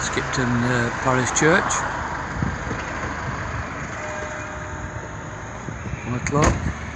Skipton uh, Parish Church. One o'clock.